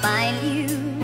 find you.